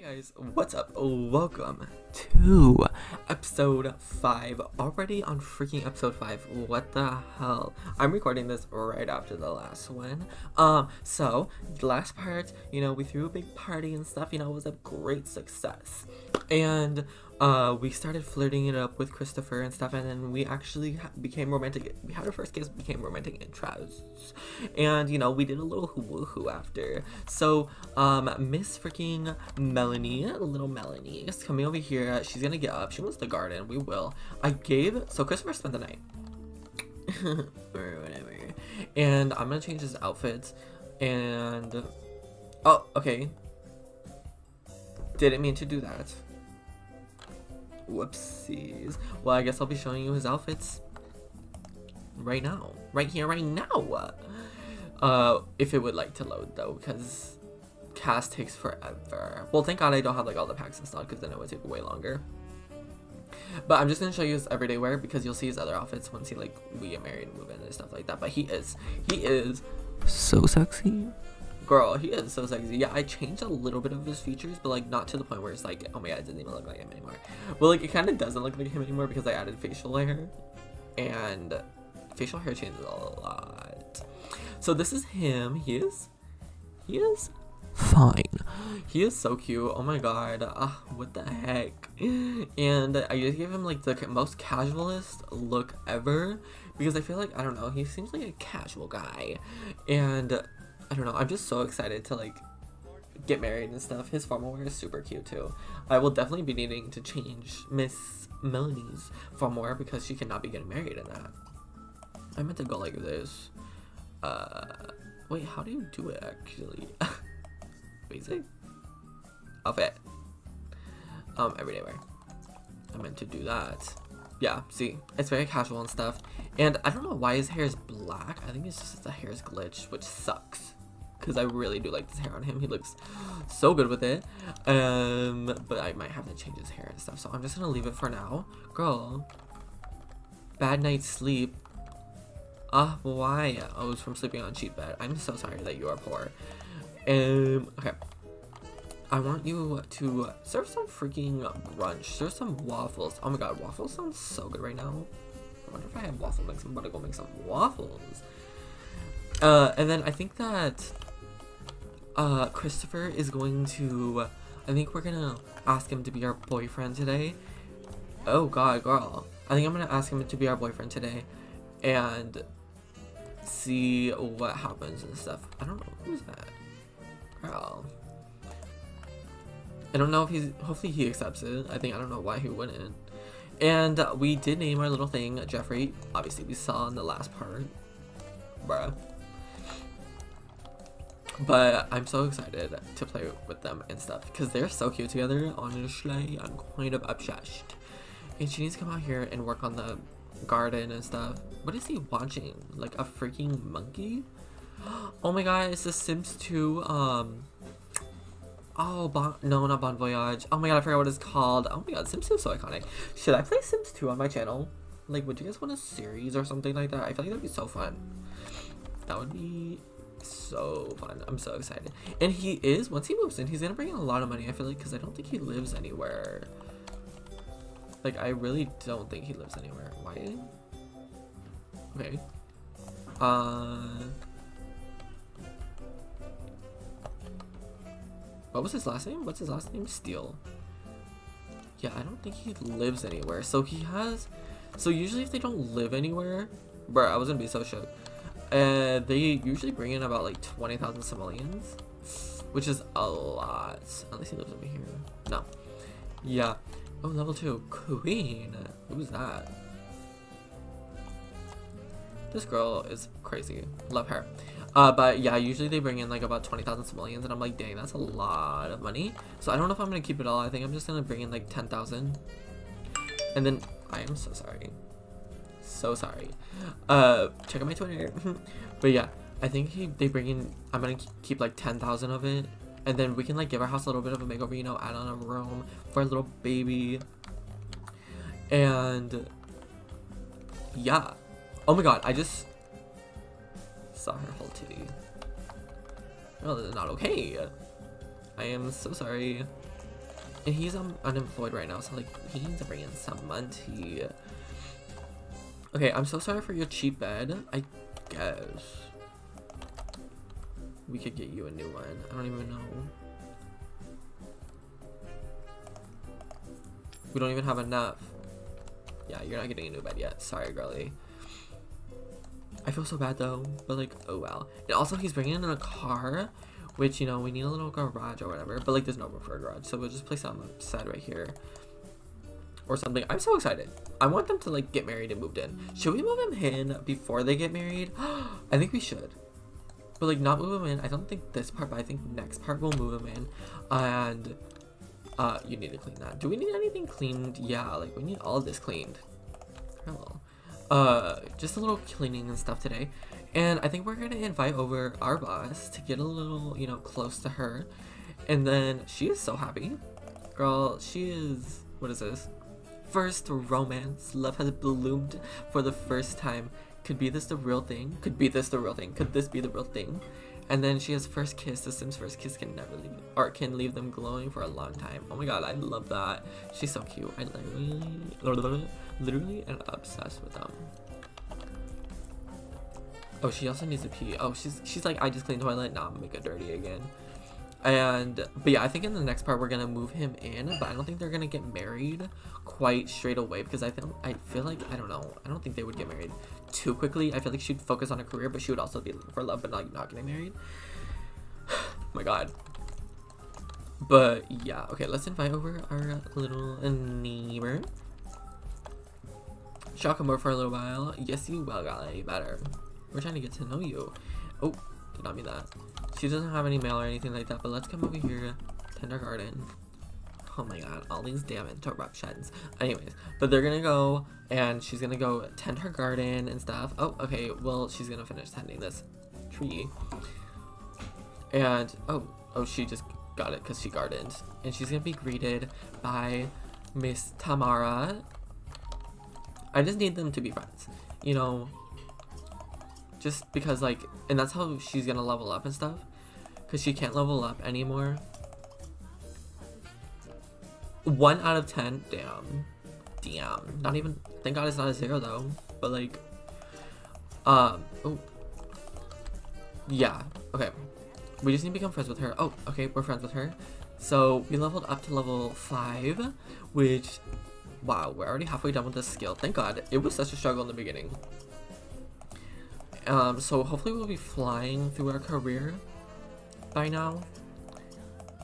Hey guys, what's up? Welcome to episode 5. Already on freaking episode 5. What the hell? I'm recording this right after the last one. Um, so, the last part, you know, we threw a big party and stuff, you know, it was a great success. And, uh, we started flirting it up with Christopher and stuff, and then we actually became romantic. We had our first kiss, became romantic interests. And, you know, we did a little hoo hoo after. So, um, Miss freaking Melanie, little Melanie, is coming over here. She's gonna get up. She wants the garden. We will. I gave, so Christopher spent the night. or whatever. And I'm gonna change his outfit. And, oh, okay. Didn't mean to do that. Whoopsies. Well, I guess I'll be showing you his outfits right now. Right here, right now. Uh, if it would like to load though, because CAS takes forever. Well, thank God I don't have like all the packs installed, because then it would take way longer. But I'm just gonna show you his everyday wear because you'll see his other outfits once he like we get married and move in and stuff like that. But he is, he is so sexy. Girl, he is so sexy. Yeah, I changed a little bit of his features, but like not to the point where it's like, oh my god, it doesn't even look like him anymore. Well, like it kind of doesn't look like him anymore because I added facial hair, and facial hair changes a lot. So this is him. He is, he is fine. He is so cute. Oh my god. Uh, what the heck? And I just gave him like the most casualist look ever because I feel like I don't know. He seems like a casual guy, and I don't know. I'm just so excited to like get married and stuff. His formal wear is super cute too. I will definitely be needing to change Miss Melanie's formal wear because she cannot be getting married in that. I meant to go like this. Uh, wait, how do you do it actually? Basic outfit. Um, everyday wear. I meant to do that. Yeah, see, it's very casual and stuff. And I don't know why his hair is black. I think it's just the hair's glitch, which sucks because I really do like this hair on him. He looks so good with it. Um, but I might have to change his hair and stuff. So I'm just gonna leave it for now. Girl, bad night's sleep. Ah, uh, why? Oh, it was from sleeping on cheap bed. I'm so sorry that you are poor. Um, okay. I want you to serve some freaking brunch. Serve some waffles. Oh my god, waffles sound so good right now. I wonder if I have waffle mix. I'm about to go make some waffles. Uh, and then I think that uh, Christopher is going to, I think we're gonna ask him to be our boyfriend today. Oh god, girl. I think I'm gonna ask him to be our boyfriend today and see what happens and stuff. I don't know, who's that? Girl. I don't know if he's, hopefully he accepts it. I think, I don't know why he wouldn't. And we did name our little thing Jeffrey. Obviously, we saw in the last part. Bruh. But I'm so excited to play with them and stuff because they're so cute together. Honestly, I'm kind of obsessed. And she needs to come out here and work on the garden and stuff. What is he watching? Like a freaking monkey? Oh my god, it's The Sims 2. Um. Oh, bon no, not Bon Voyage. Oh my god, I forgot what it's called. Oh my god, Sims 2 is so iconic. Should I play Sims 2 on my channel? Like, would you guys want a series or something like that? I feel like that'd be so fun. That would be so fun. I'm so excited. And he is, once he moves in, he's gonna bring in a lot of money, I feel like, because I don't think he lives anywhere. Like, I really don't think he lives anywhere. Why? Okay. Uh... What was his last name? What's his last name? Steele. Yeah, I don't think he lives anywhere. So he has... So usually if they don't live anywhere... Bro, I was gonna be so shook. Uh, they usually bring in about like 20,000 simoleons, which is a lot. Unless he lives over here. No. Yeah. Oh, level 2. Queen. Who's that? This girl is crazy. Love her. Uh, but yeah, usually they bring in like about 20,000 simoleons and I'm like, dang, that's a lot of money. So I don't know if I'm going to keep it all. I think I'm just going to bring in like 10,000. And then, I am so sorry so sorry. Uh, check out my Twitter. but yeah, I think he they bring in. I'm gonna keep like ten thousand of it, and then we can like give our house a little bit of a makeover. You know, add on a room for a little baby. And yeah. Oh my god, I just saw her whole titty. Oh, this is not okay. I am so sorry. And he's um, unemployed right now, so like he needs to bring in some money. Okay, I'm so sorry for your cheap bed. I guess we could get you a new one. I don't even know. We don't even have enough. Yeah, you're not getting a new bed yet. Sorry, girly. I feel so bad though, but like, oh well. And also, he's bringing in a car, which, you know, we need a little garage or whatever, but like, there's no room for a garage, so we'll just place it on the side right here. Or something. I'm so excited. I want them to like get married and moved in. Should we move him in before they get married? I think we should. But like not move him in. I don't think this part, but I think next part we'll move him in. And uh, you need to clean that. Do we need anything cleaned? Yeah, like we need all of this cleaned. Hello. Uh, just a little cleaning and stuff today. And I think we're gonna invite over our boss to get a little, you know, close to her. And then she is so happy. Girl, she is, what is this? First romance. Love has bloomed for the first time. Could be this the real thing? Could be this the real thing? Could this be the real thing? And then she has first kiss. The Sims first kiss can never leave or can leave them glowing for a long time. Oh my god, I love that. She's so cute. I literally, literally am obsessed with them. Oh, she also needs to pee. Oh, she's she's like, I just cleaned the toilet. Now nah, make it dirty again. And but yeah, I think in the next part we're gonna move him in, but I don't think they're gonna get married quite straight away because I feel I feel like I don't know. I don't think they would get married too quickly. I feel like she'd focus on her career, but she would also be for love, but like not getting married. Oh my God. But yeah, okay, let's invite over our little neighbor. She'll come over for a little while. Yes, you will, guy. Better. We're trying to get to know you. Oh, not mean that. She doesn't have any mail or anything like that, but let's come over here. Tender Garden. Oh my god, all these damn interruptions. Anyways, but they're gonna go and she's gonna go tend her garden and stuff. Oh, okay, well, she's gonna finish tending this tree. And, oh, oh, she just got it because she gardened. And she's gonna be greeted by Miss Tamara. I just need them to be friends. You know, just because, like, and that's how she's gonna level up and stuff. Because she can't level up anymore one out of ten. Damn. Damn. Not even. Thank God it's not a zero though. But like. Um. Oh. Yeah. Okay. We just need to become friends with her. Oh, okay, we're friends with her. So we leveled up to level five, which, wow, we're already halfway done with this skill. Thank God. It was such a struggle in the beginning. Um, so hopefully we'll be flying through our career by now.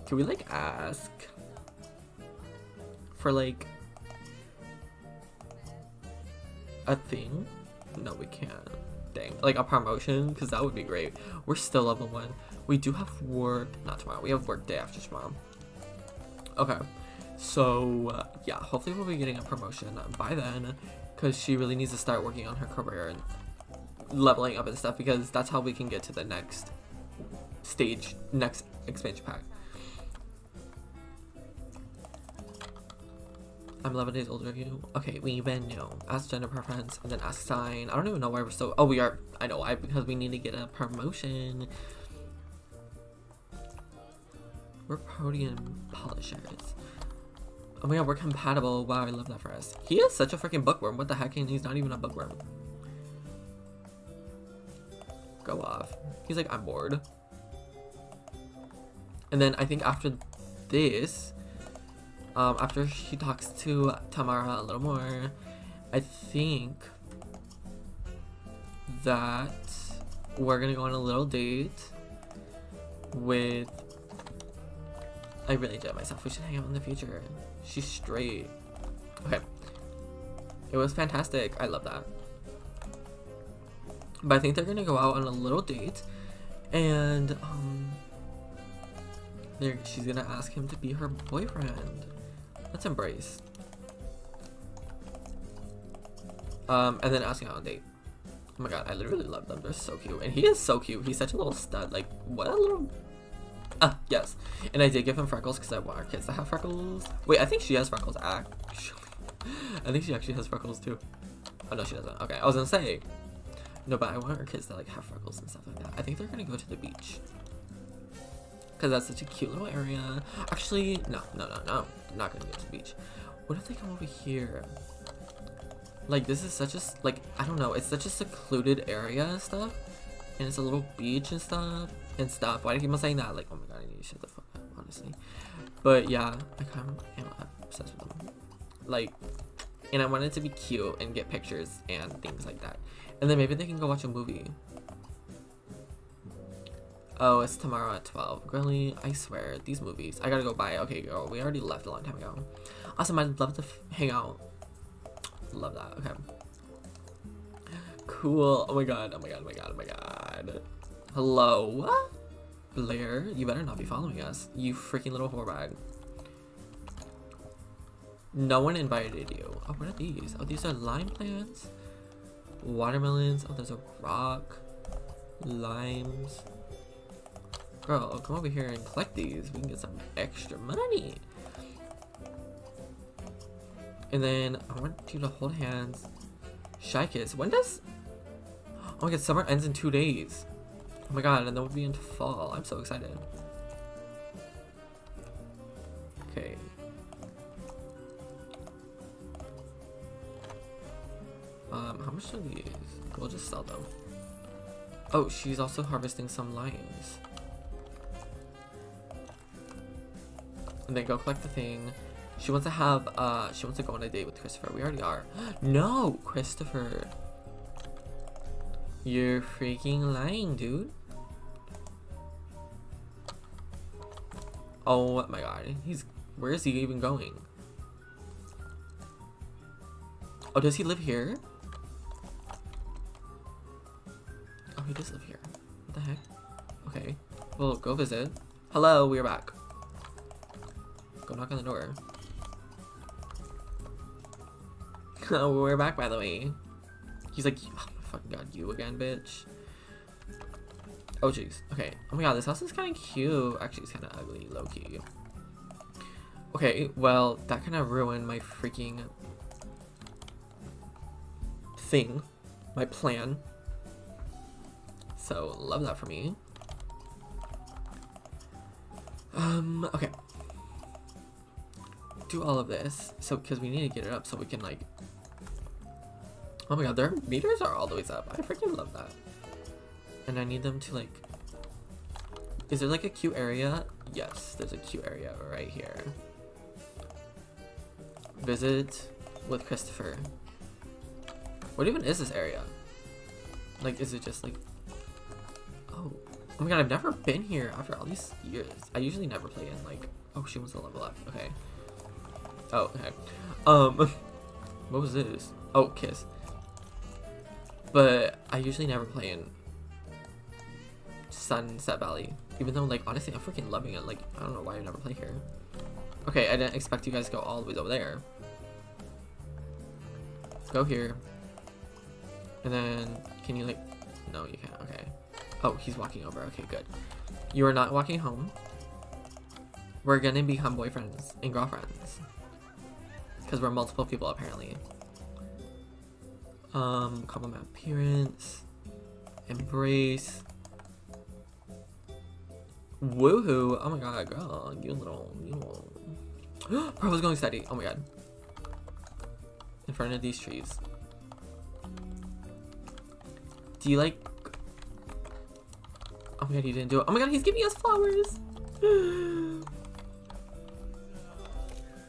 Can we like ask? for like a thing? No, we can't. Dang. Like a promotion? Because that would be great. We're still level 1. We do have work. Not tomorrow. We have work day after tomorrow. Okay. So, uh, yeah. Hopefully we'll be getting a promotion by then. Because she really needs to start working on her career and leveling up and stuff. Because that's how we can get to the next stage, next expansion pack. I'm 11 days older than you. Okay, we even know. Ask gender preference and then ask sign. I don't even know why we're so. Oh, we are. I know why. Because we need to get a promotion. We're podium polishers. Oh my god, we're compatible. Wow, I love that for us. He is such a freaking bookworm. What the heck? And he's not even a bookworm. Go off. He's like, I'm bored. And then I think after this, um, after she talks to Tamara a little more, I think that we're gonna go on a little date with. I really did myself. We should hang out in the future. She's straight. Okay. It was fantastic. I love that. But I think they're gonna go out on a little date, and um, she's gonna ask him to be her boyfriend. Let's embrace. Um, and then asking out on a date. Oh my god, I literally love them. They're so cute. And he is so cute. He's such a little stud. Like, what a little... Ah, yes. And I did give him freckles because I want our kids to have freckles. Wait, I think she has freckles, actually. I think she actually has freckles, too. Oh, no, she doesn't. Okay, I was gonna say. No, but I want our kids to, like, have freckles and stuff like that. I think they're gonna go to the beach. Because that's such a cute little area. Actually, no, no, no, no. I'm not gonna go to the beach. What if they come over here? Like, this is such a, like, I don't know. It's such a secluded area and stuff. And it's a little beach and stuff. And stuff. Why do I keep on saying that? Like, oh my god, I need to shut the fuck up, honestly. But yeah, I kind of am obsessed with them. Like, and I want it to be cute and get pictures and things like that. And then maybe they can go watch a movie. Oh, it's tomorrow at 12. Really? I swear, these movies. I gotta go buy. Okay, girl, we already left a long time ago. Awesome, I'd love to hang out. Love that. Okay. Cool. Oh my god, oh my god, oh my god, oh my god. Hello? Blair, you better not be following us. You freaking little whore bag. No one invited you. Oh, what are these? Oh, these are lime plants. Watermelons. Oh, there's a rock. Limes. Girl, oh, come over here and collect these. We can get some extra money. And then I want you to hold hands. Shy kiss. When does... Oh my god, summer ends in two days. Oh my god, and then we'll be into fall. I'm so excited. Okay. Much are these? We'll just sell them. Oh, she's also harvesting some limes. And then go collect the thing. She wants to have, uh, she wants to go on a date with Christopher. We already are. no, Christopher. You're freaking lying, dude. Oh my god. He's, where is he even going? Oh, does he live here? He does live here. What the heck? Okay. Well, go visit. Hello, we're back. Go knock on the door. oh, we're back, by the way. He's like, oh my fucking god, you again, bitch. Oh, jeez. Okay. Oh my god, this house is kind of cute. Actually, it's kind of ugly, low-key. Okay, well, that kind of ruined my freaking thing. My plan. So, love that for me. Um, okay. Do all of this. So, because we need to get it up so we can, like... Oh my god, their meters are all the way up. I freaking love that. And I need them to, like... Is there, like, a queue area? Yes, there's a queue area right here. Visit with Christopher. What even is this area? Like, is it just, like... Oh. My god, I've never been here after all these years. I usually never play in, like... Oh, she wants to level up. Okay. Oh, okay. Um, what was this? Oh, Kiss. But I usually never play in Sunset Valley. Even though, like, honestly, I'm freaking loving it. Like, I don't know why I never play here. Okay, I didn't expect you guys to go all the way over there. Go here. And then, can you, like, no, you can't. Okay. Oh, he's walking over. Okay, good. You are not walking home. We're gonna become boyfriends and girlfriends. Because we're multiple people, apparently. Um, compliment appearance. Embrace. Woohoo! Oh my god, girl, you little, you little. Propose going steady. Oh my god. In front of these trees. Do you like? Oh my god, he didn't do it. Oh my god, he's giving us flowers.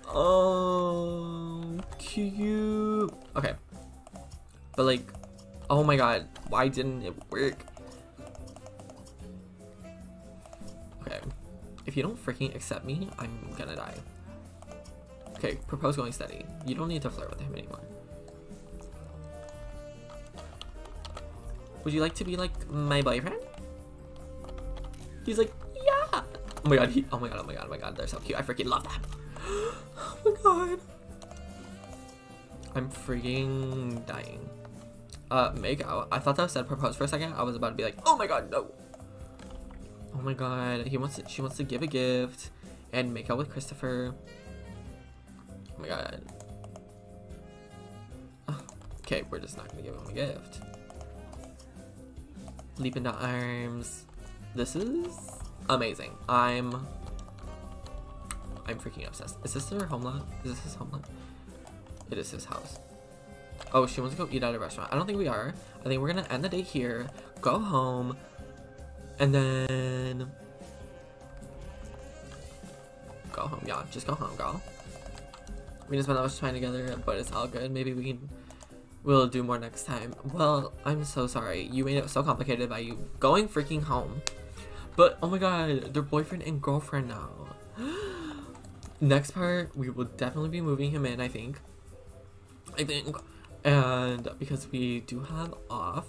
Oh, cute. Okay. But like, oh my god, why didn't it work? Okay. If you don't freaking accept me, I'm gonna die. Okay, propose going steady. You don't need to flirt with him anymore. Would you like to be like my boyfriend? He's like, yeah. Oh my god, he, oh my god, oh my god, oh my god, they're so cute. I freaking love them. oh my god. I'm freaking dying. Uh, make out. I thought that said propose for a second. I was about to be like, oh my god, no. Oh my god, he wants to, she wants to give a gift and make out with Christopher. Oh my god. Okay, we're just not gonna give him a gift. Leap into arms. This is amazing. I'm I'm freaking obsessed. Is this their homeland? Is this his homeland? It is his house. Oh, she wants to go eat at a restaurant. I don't think we are. I think we're gonna end the day here, go home, and then go home. Yeah, just go home, girl. We didn't spend that much time together, but it's all good. Maybe we can we'll do more next time. Well, I'm so sorry. You made it so complicated by you going freaking home. But oh my god, they're boyfriend and girlfriend now. next part, we will definitely be moving him in, I think. I think. And because we do have off,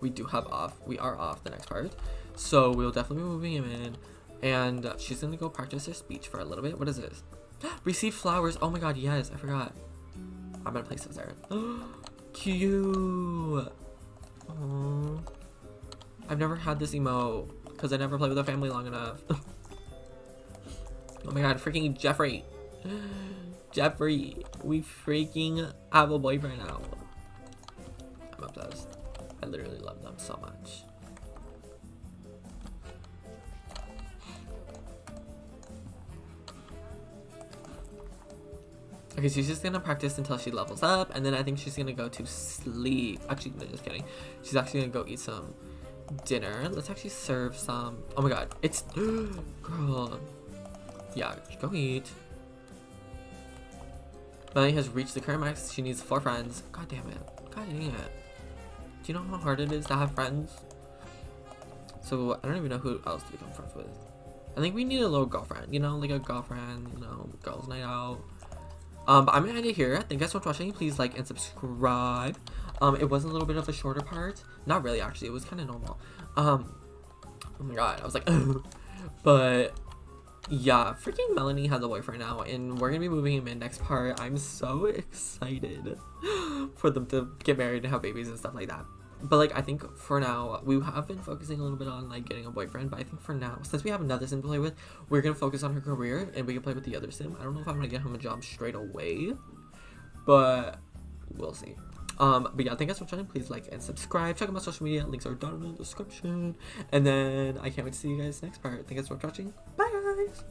we do have off, we are off the next part. So we'll definitely be moving him in. And she's gonna go practice her speech for a little bit. What is this? Receive flowers. Oh my god, yes, I forgot. I'm gonna place those there. Cute. Aww. I've never had this emo because I never played with a family long enough. oh my god, freaking Jeffrey. Jeffrey, we freaking have a boyfriend now. I'm obsessed. I literally love them so much. Okay, she's just gonna practice until she levels up, and then I think she's gonna go to sleep. Actually, no, just kidding. She's actually gonna go eat some dinner. Let's actually serve some. Oh my god, it's girl. Yeah, go eat. Melanie has reached the current max. She needs four friends. God damn it. God dang it. Do you know how hard it is to have friends? So I don't even know who else to become friends with. I think we need a little girlfriend, you know, like a girlfriend, you know, girls' night out. Um, but I'm gonna end it here. Thank you guys so much for watching. Please like and subscribe. Um, it was a little bit of a shorter part. Not really, actually. It was kind of normal. Um, oh my god, I was like, but yeah, freaking Melanie has a boyfriend now, and we're gonna be moving him in next part. I'm so excited for them to get married and have babies and stuff like that but like I think for now we have been focusing a little bit on like getting a boyfriend, but I think for now since we have another sim to play with, we're gonna focus on her career and we can play with the other sim. I don't know if I'm gonna get him a job straight away, but we'll see. Um, but yeah, thank you guys for watching. Please like and subscribe. Check out my social media. Links are down in the description. And then I can't wait to see you guys next part. Thank you guys for watching. Bye guys.